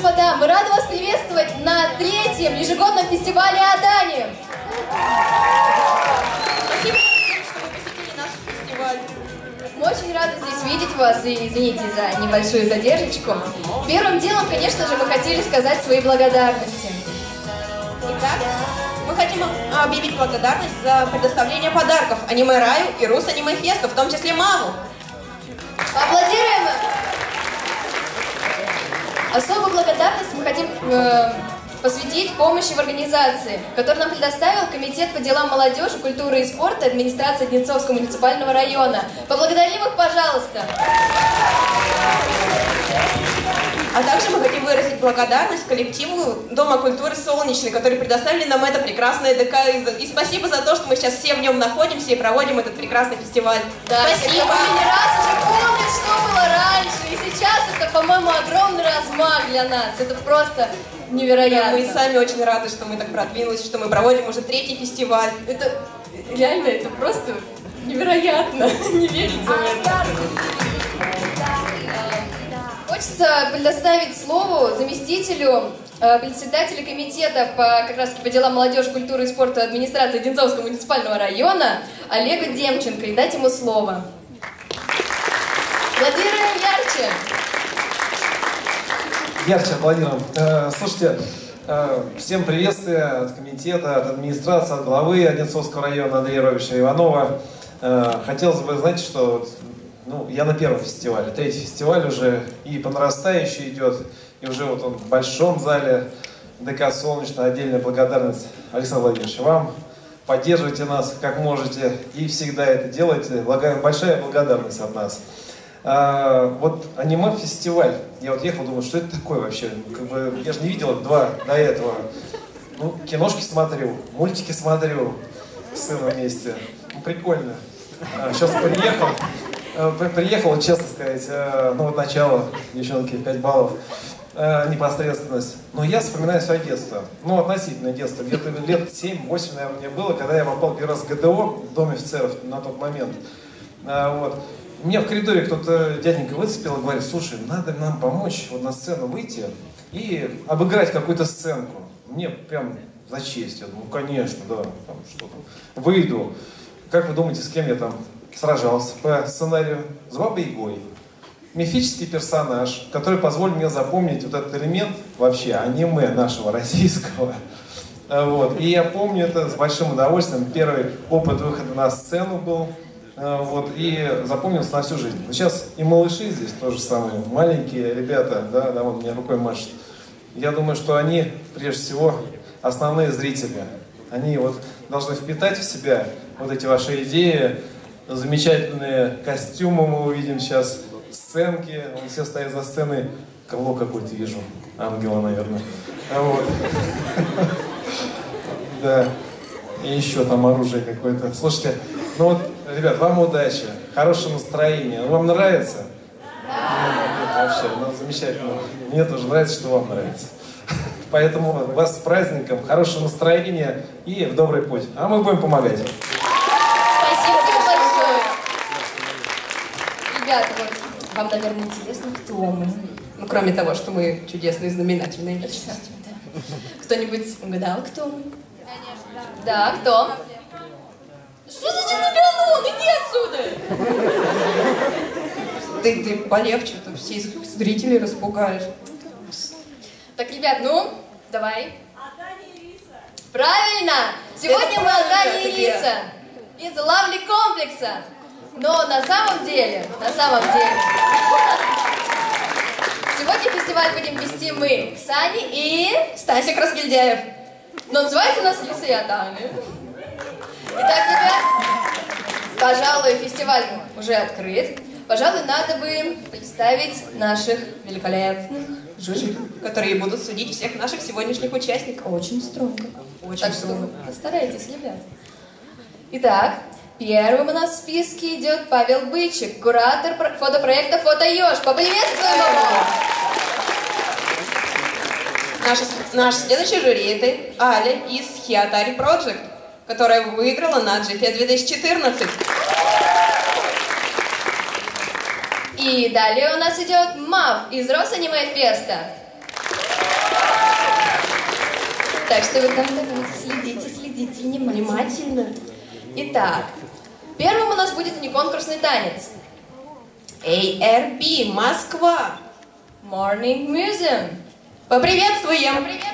Господа, мы рады вас приветствовать на третьем ежегодном фестивале Адани. Спасибо всем, что вы посетили наш фестиваль. Мы очень рады здесь видеть вас и извините за небольшую задержечку. Первым делом, конечно же, мы хотели сказать свои благодарности. Итак, мы хотим объявить благодарность за предоставление подарков Аниме Раю и Рус Аниме Фесту, в том числе Маву. Поаплодируем! Особую благодарность мы хотим э, посвятить помощи в организации, которую нам предоставил Комитет по делам молодежи, культуры и спорта администрации Одинцовского муниципального района. Поблагодарим их, пожалуйста! А также мы хотим выразить благодарность коллективу Дома культуры «Солнечный», который предоставили нам это прекрасное ДК. И, спасибо за то, что мы сейчас все в нем находимся и проводим этот прекрасный фестиваль. Да, спасибо! те, по-моему, огромный размах для нас. Это просто невероятно. Мы сами очень рады, что мы так продвинулись, что мы проводим уже третий фестиваль. Это реально, это просто невероятно. Не верите в это. Хочется предоставить слово заместителю э, председателя комитета по, как раз по делам молодежи, культуры и спорта администрации Одинцовского муниципального района Олегу Демченко и дать ему слово. Аплодируем ярче! Ярче аплодируем. Э, слушайте, э, всем приветствия от комитета, от администрации, от главы Одинцовского района Андрея Ровича Иванова. Э, хотелось бы, знаете, что ну, я на первом фестивале, третий фестиваль уже и по нарастающей идет, и уже вот он в большом зале ДК «Солнечная». Отдельная благодарность, Александр Владимирович, вам. Поддерживайте нас как можете и всегда это делайте. Большая благодарность от нас. А, вот аниме-фестиваль. Я вот ехал, думаю, что это такое вообще? Как бы, я же не видел два до этого. Ну, киношки смотрю, мультики смотрю с сыном вместе. Ну, прикольно. А, сейчас приехал, а, приехал, честно сказать, а, ну вот начало, девчонки, 5 баллов непосредственность. Но я вспоминаю свое детство. Ну, относительно детство. Где-то лет 7-8, наверное, мне было, когда я попал первый раз в ГДО, в Дом офицеров на тот момент. Вот. Меня в коридоре кто-то, дяденька, выцепил и говорит, слушай, надо нам помочь вот на сцену выйти и обыграть какую-то сценку. Мне прям за честь. Я думаю, ну, конечно, да, там что то Выйду. Как вы думаете, с кем я там сражался по сценарию? С Бабой Егой. Мифический персонаж, который позволил мне запомнить вот этот элемент вообще аниме нашего российского. Вот. И я помню это с большим удовольствием. Первый опыт выхода на сцену был вот, и запомнился на всю жизнь. Сейчас и малыши здесь тоже самые, маленькие ребята, да, да, вот мне рукой машет. Я думаю, что они, прежде всего, основные зрители. Они вот должны впитать в себя вот эти ваши идеи, замечательные костюмы мы увидим сейчас, сценки, он все стоят за сценой, кого какой-то вижу, ангела, наверное. Вот. Да. И еще там оружие какое-то. Слушайте, ну вот, ребят, вам удачи, хорошего настроения. Вам нравится? Да. вообще, ну замечательно. Мне тоже нравится, что вам нравится. Поэтому вас с праздником, хорошего настроения и в добрый путь. А мы будем помогать. Спасибо большое. Ребята, вот вам, наверное, интересно, кто мы. Ну, кроме того, что мы чудесные знаменательные личности. Кто-нибудь угадал, кто мы? Конечно, да. Кто? Что за чемпион? Иди отсюда! Ты, ты полегче, а то все зрители распугаешь. Так, ребят, ну, давай. Правильно! Сегодня мы Адани и Лиса из Лавли комплекса. Но на самом деле, на самом деле, сегодня фестиваль будем вести мы, Сани и Стасик Разгильдяев. Но называется нас Лиса и Адани. Итак, ребят, пожалуй, фестиваль уже открыт. Пожалуй, надо бы представить наших великолепных жюри, которые будут судить всех наших сегодняшних участников. Очень строго. Очень так строго. что постарайтесь, ребят. Итак, первым у нас в списке идет Павел Бычек, куратор фотопроекта «Фотоеж». Поприветствуем его! Наш, наш следующий жюри это Аля из Хиатари Project, которая выиграла на GFE 2014. И далее у нас идет Мав из Росаниме Феста. Так что вы там давайте следите, следите внимательно. Итак, первым у нас будет не конкурсный танец. ARB, Москва, Morning Museum. Поприветствуем! Поприветствуем.